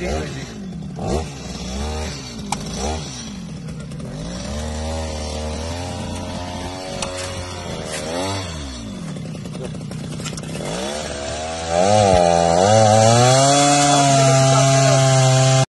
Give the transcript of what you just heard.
Oye.